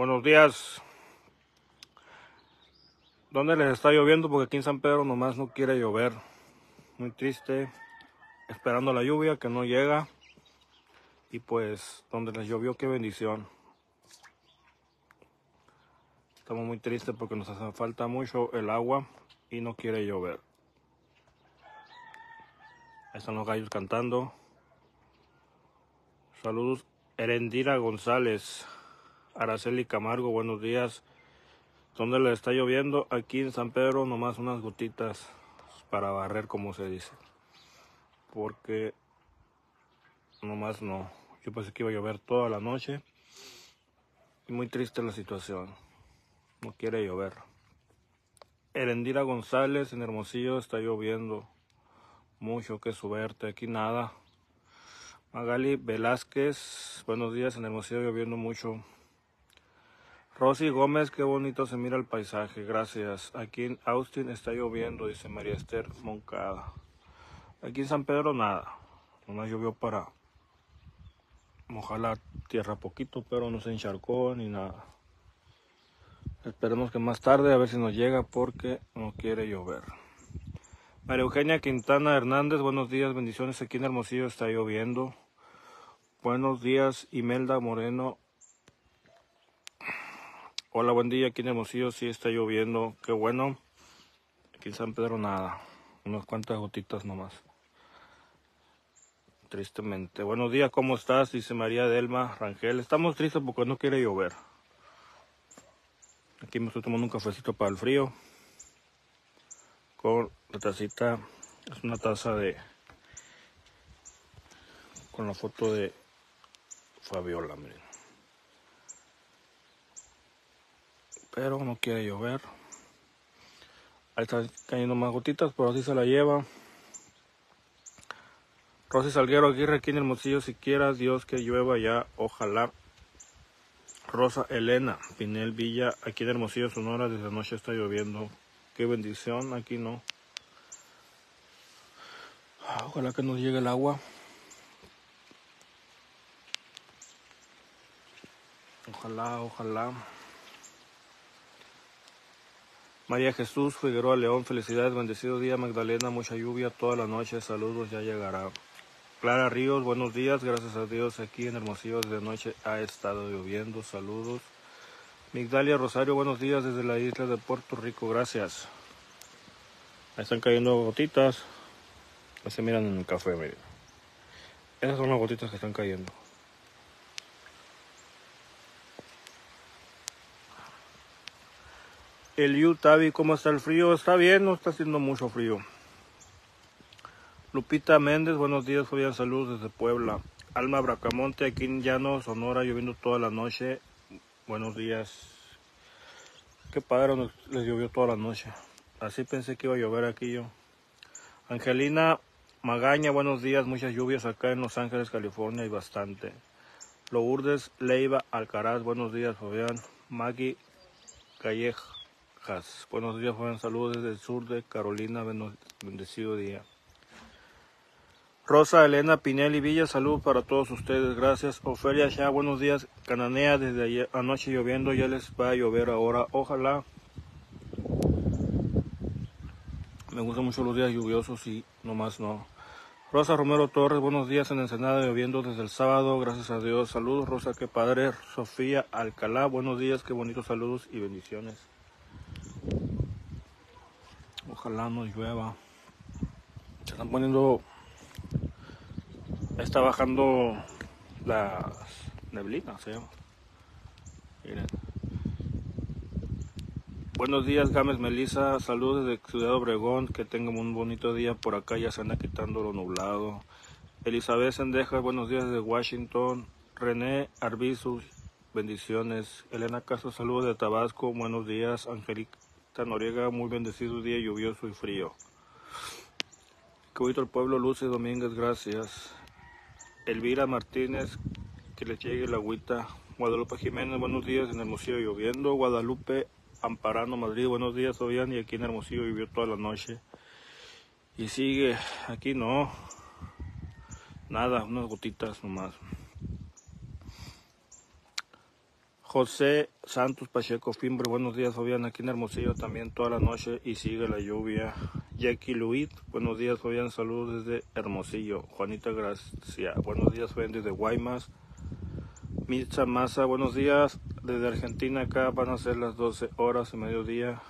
Buenos días. ¿Dónde les está lloviendo? Porque aquí en San Pedro nomás no quiere llover. Muy triste. Esperando la lluvia que no llega. Y pues donde les llovió, qué bendición. Estamos muy tristes porque nos hace falta mucho el agua y no quiere llover. Ahí están los gallos cantando. Saludos, Erendira González. Araceli Camargo, buenos días. ¿Dónde le está lloviendo? Aquí en San Pedro, nomás unas gotitas para barrer, como se dice. Porque nomás no. Yo pensé que iba a llover toda la noche. Y muy triste la situación. No quiere llover. Erendira González en Hermosillo está lloviendo. Mucho que suberte. Aquí nada. Magali Velázquez, buenos días en Hermosillo lloviendo mucho. Rosy Gómez, qué bonito se mira el paisaje, gracias. Aquí en Austin está lloviendo, dice María Esther Moncada. Aquí en San Pedro nada, nomás llovió para mojar la tierra poquito, pero no se encharcó ni nada. Esperemos que más tarde a ver si nos llega porque no quiere llover. María Eugenia Quintana Hernández, buenos días, bendiciones. Aquí en Hermosillo está lloviendo. Buenos días, Imelda Moreno. Hola, buen día. Aquí en Hermosillo sí está lloviendo. Qué bueno. Aquí en San Pedro nada. Unas cuantas gotitas nomás. Tristemente. Buenos días, ¿cómo estás? Dice María Delma Rangel. Estamos tristes porque no quiere llover. Aquí me estoy tomando un cafecito para el frío. Con la tacita. Es una taza de... Con la foto de Fabiola, miren. Pero no quiere llover. Ahí están cayendo más gotitas, pero así se la lleva. Rosy Salguero Aguirre aquí en Hermosillo, si quieras Dios que llueva ya, ojalá. Rosa Elena Pinel Villa, aquí en Hermosillo, Sonora, desde anoche está lloviendo. Qué bendición, aquí no. Ojalá que nos llegue el agua. Ojalá, ojalá. María Jesús Figueroa León, felicidades, bendecido día Magdalena, mucha lluvia toda la noche, saludos, ya llegará. Clara Ríos, buenos días, gracias a Dios aquí en Hermosillo desde noche ha estado lloviendo, saludos. Migdalia Rosario, buenos días desde la isla de Puerto Rico, gracias. Ahí están cayendo gotitas, ahí se miran en el café, miren. Esas son las gotitas que están cayendo. El Tavi, ¿cómo está el frío? Está bien, no está haciendo mucho frío. Lupita Méndez, buenos días, Fabián, saludos desde Puebla. Alma Bracamonte, aquí en Llano, Sonora, lloviendo toda la noche. Buenos días. Qué padre, les llovió toda la noche. Así pensé que iba a llover aquí yo. Angelina Magaña, buenos días, muchas lluvias acá en Los Ángeles, California y bastante. Lourdes Leiva Alcaraz, buenos días, Fabián. Maggie Calleja. Buenos días, Juan. Saludos desde el sur de Carolina. Bendecido día. Rosa Elena Pinelli Villa, saludos para todos ustedes. Gracias. Ofelia ya buenos días. Cananea desde ayer, anoche lloviendo, ya les va a llover ahora. Ojalá. Me gustan mucho los días lluviosos y nomás no. Rosa Romero Torres, buenos días en Ensenada, lloviendo desde el sábado, gracias a Dios. Saludos, Rosa, qué padre. Sofía Alcalá, buenos días, qué bonitos saludos y bendiciones. Ojalá no llueva. Se están poniendo. Está bajando las neblinas. Miren. Buenos días, Gámez Melissa. Saludos desde Ciudad Obregón. Que tengan un bonito día por acá. Ya se anda quitando lo nublado. Elizabeth Sendejas, buenos días desde Washington. René Arbizu, bendiciones. Elena Castro, saludos de Tabasco. Buenos días. Angélica Noriega, muy bendecido día lluvioso y frío. Que el pueblo Luce Domínguez, gracias. Elvira Martínez, que le llegue la agüita. Guadalupe Jiménez, buenos días en Hermosillo lloviendo. Guadalupe Amparano, Madrid, buenos días, Fabián. Y aquí en Hermosillo llovió toda la noche. Y sigue, aquí no. Nada, unas gotitas nomás. José Santos Pacheco Fimbre, buenos días Fabián, aquí en Hermosillo también toda la noche y sigue la lluvia. Jackie Luis, buenos días Fabián, saludos desde Hermosillo. Juanita Gracia, buenos días Fabián desde Guaymas. Mitza Maza, buenos días desde Argentina, acá van a ser las 12 horas y mediodía.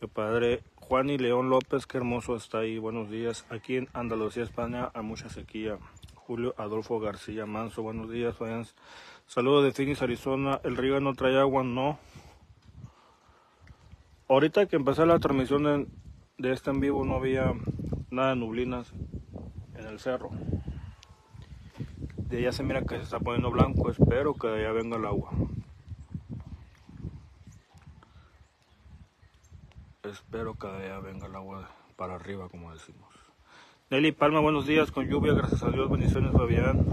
Mi padre Juan y León López, qué hermoso está ahí, buenos días. Aquí en Andalucía, España, hay mucha sequía. Julio Adolfo García Manso, buenos días. Saludos de Phoenix, Arizona. El río no trae agua, no. Ahorita que empecé la transmisión de, de este en vivo no había nada de nublinas en el cerro. De allá se mira que se está poniendo blanco. Espero que de allá venga el agua. Espero que de allá venga el agua para arriba, como decimos. Nelly Palma, buenos días. Con lluvia, gracias a Dios. Bendiciones, Fabián.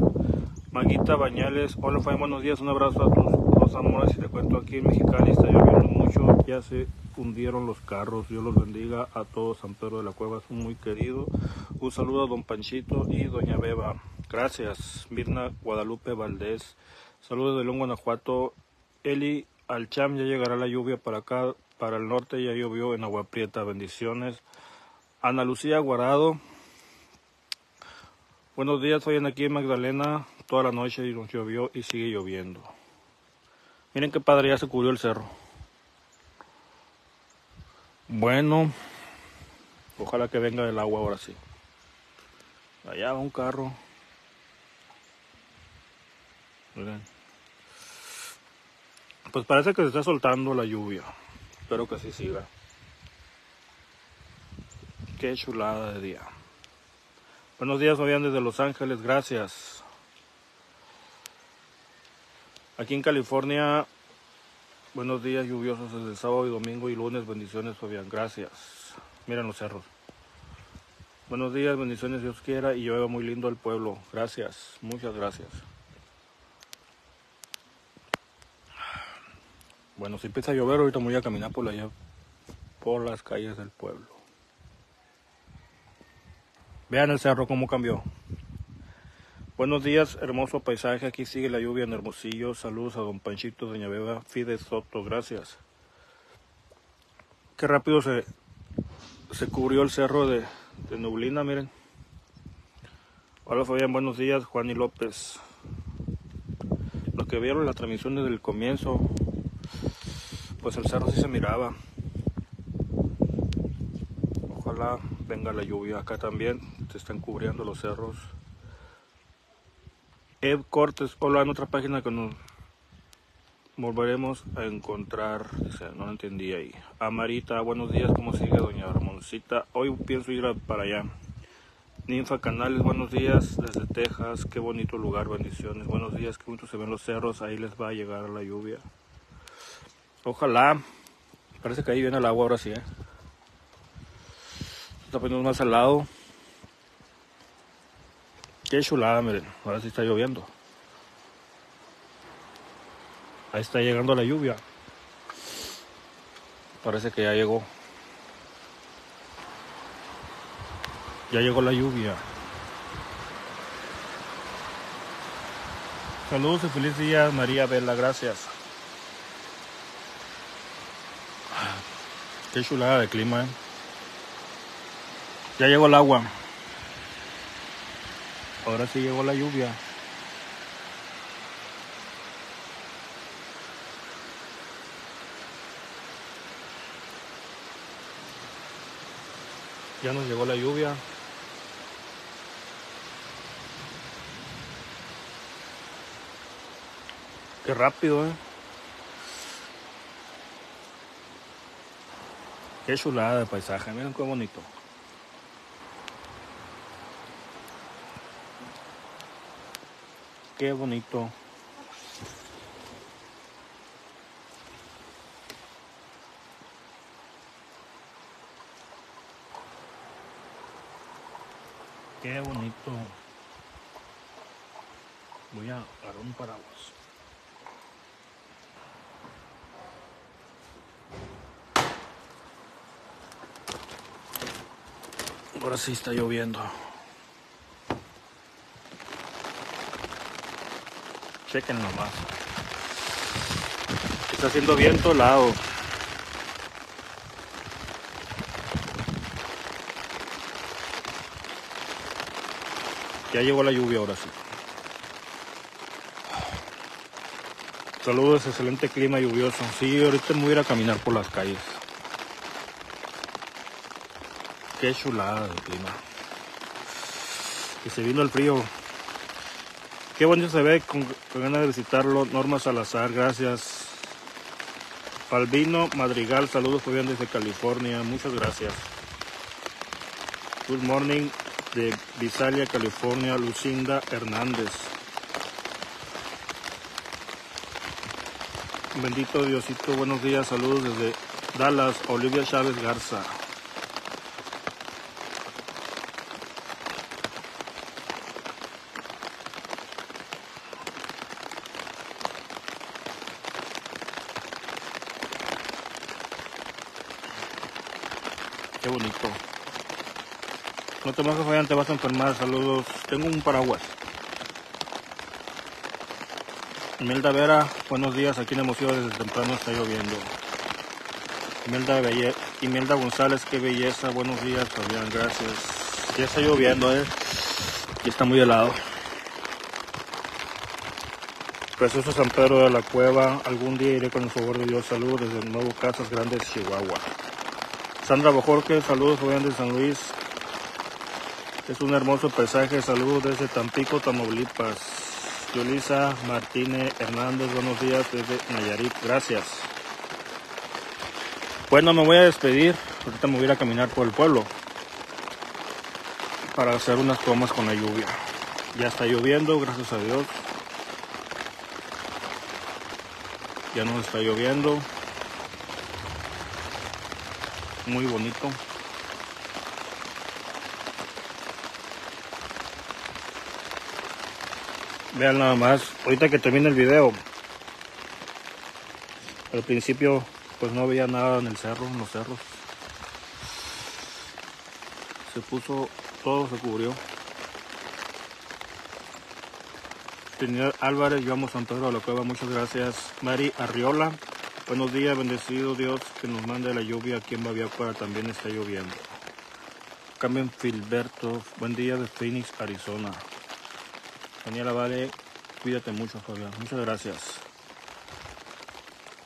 Maguita Bañales, hola Fabián, buenos días, un abrazo a todos los amores y te cuento aquí en Mexicali está lloviendo mucho, ya se hundieron los carros, Dios los bendiga a todos San Pedro de la Cueva, es muy querido, un saludo a don Panchito y doña Beba, gracias, Mirna Guadalupe Valdés, saludos de León, Guanajuato, Eli Alcham, ya llegará la lluvia para acá, para el norte ya llovió en Agua Prieta, bendiciones, Ana Lucía Guarado, Buenos días, soy aquí en Magdalena, toda la noche nos llovió y sigue lloviendo. Miren qué padre, ya se cubrió el cerro. Bueno, ojalá que venga el agua ahora sí. Allá va un carro. Miren. Pues parece que se está soltando la lluvia. Espero que así siga. Qué chulada de día. Buenos días, Fabián, desde Los Ángeles, gracias. Aquí en California, buenos días lluviosos desde el sábado y domingo y lunes, bendiciones, Fabián, gracias. Miren los cerros. Buenos días, bendiciones, Dios quiera, y llueva muy lindo el pueblo. Gracias, muchas gracias. Bueno, si empieza a llover, ahorita me voy a caminar por allá, por las calles del pueblo. Vean el cerro cómo cambió. Buenos días, hermoso paisaje. Aquí sigue la lluvia en Hermosillo. Saludos a don Panchito, doña Beba, Fide Soto. Gracias. Qué rápido se, se cubrió el cerro de, de Nublina, miren. Hola Fabián, buenos días. Juan y López. Los que vieron la transmisión desde el comienzo, pues el cerro sí se miraba. Ojalá venga la lluvia acá también. Se están cubriendo los cerros. Ed Cortes, hola, en otra página que nos volveremos a encontrar. Dice, no lo entendí ahí. Amarita, buenos días, ¿cómo sigue doña Ramoncita? Hoy pienso ir para allá. Ninfa Canales, buenos días desde Texas. Qué bonito lugar, bendiciones. Buenos días, qué bonito se ven los cerros. Ahí les va a llegar la lluvia. Ojalá. Parece que ahí viene el agua ahora sí, ¿eh? Está poniendo más al lado. Qué chulada, miren. Ahora sí está lloviendo. Ahí está llegando la lluvia. Parece que ya llegó. Ya llegó la lluvia. Saludos y feliz día, María Vela, gracias. Qué chulada de clima, eh. Ya llegó el agua. Ahora sí llegó la lluvia. Ya nos llegó la lluvia. Qué rápido, eh. Qué chulada de paisaje. Miren qué bonito. Qué bonito. Qué bonito. Voy a agarrar un paraguas. Ahora sí está lloviendo. Chequen nomás. Está haciendo viento helado. Ya llegó la lluvia ahora sí. Saludos, excelente clima lluvioso. Sí, ahorita me voy a ir a caminar por las calles. Qué chulada de clima. Y se vino el frío. Qué bonito se ve, con, ganas de visitarlo. Norma Salazar, gracias. Palvino Madrigal, saludos Fabián desde California, muchas gracias. Good morning de Visalia, California, Lucinda Hernández. Bendito Diosito, buenos días, saludos desde Dallas, Olivia Chávez Garza. Bonito. No te a fallar, te vas a enfermar. Saludos. Tengo un paraguas. Imelda Vera, buenos días. Aquí en Emoción desde temprano está lloviendo. Imelda, Belle... Imelda González, qué belleza. Buenos días, Fabián. Gracias. Ya está lloviendo, eh. Y está muy helado. Precioso San Pedro de la Cueva. Algún día iré con el favor de Dios. Saludos desde el nuevo Casas Grandes, Chihuahua. Sandra Bojorque, saludos Fabián de San Luis. Es un hermoso paisaje, saludos desde Tampico, Tamaulipas. Yolisa Martínez Hernández, buenos días desde Nayarit, gracias. Bueno, me voy a despedir, ahorita me voy a ir a caminar por el pueblo para hacer unas tomas con la lluvia. Ya está lloviendo, gracias a Dios. Ya no está lloviendo. Muy bonito. Vean nada más, ahorita que termine el video, al principio pues no había nada en el cerro, en los cerros. Se puso, todo se cubrió. Señor Álvarez, yo amo San Pedro de la Cueva, muchas gracias. Mari Arriola, buenos días, bendecido Dios que nos mande la lluvia aquí en Baviacuara, también está lloviendo. Carmen Filberto, buen día de Phoenix, Arizona. Daniela Vale, cuídate mucho, Fabián. Muchas gracias.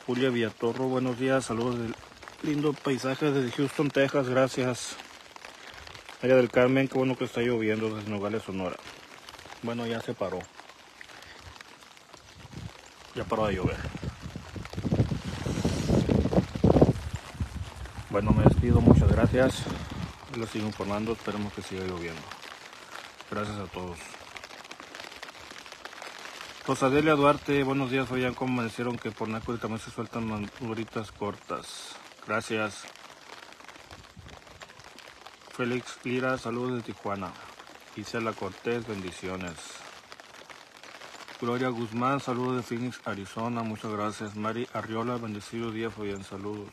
Julia Villatorro, buenos días. Saludos del lindo paisaje desde Houston, Texas. Gracias. María del Carmen, qué bueno que está lloviendo desde Nogales, Sonora. Bueno, ya se paró. Ya paró de llover. Bueno, me despido. Muchas gracias. Lo sigo informando. Esperemos que siga lloviendo. Gracias a todos. Rosadelia Duarte, buenos días, Fabián. ¿Cómo amanecieron que por Naco también se sueltan manduritas cortas? Gracias. Félix Lira, saludos de Tijuana. Isela Cortés, bendiciones. Gloria Guzmán, saludos de Phoenix, Arizona, muchas gracias. Mari Arriola, bendecido día, Fabián, saludos.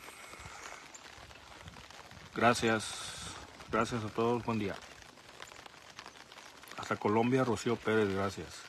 Gracias, gracias a todos, buen día. Hasta Colombia, Rocío Pérez, gracias.